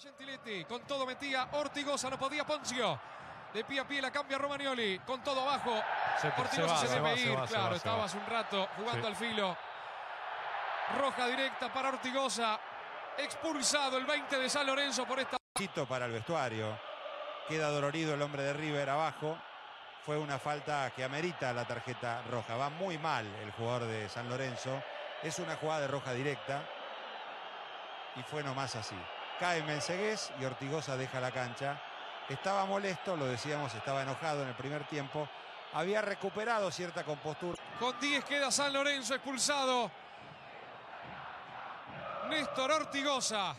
Gentiletti, con todo metía Ortigosa, no podía Poncio. De pie a pie la cambia Romagnoli, con todo abajo. Se, Ortigosa se va, se, se debe va, ir, va, se claro, va, se estaba hace un rato jugando Sí. al filo. Roja directa para Ortigosa. Expulsado el 20 de San Lorenzo por esta. Para el vestuario. Queda dolorido el hombre de River abajo. Fue una falta que amerita la tarjeta roja. Va muy mal el jugador de San Lorenzo. Es una jugada de roja directa. Y fue nomás así. Cae Mensegués y Ortigosa deja la cancha. Estaba molesto, lo decíamos, estaba enojado en el primer tiempo. Había recuperado cierta compostura. Con 10 queda San Lorenzo expulsado. Néstor Ortigosa.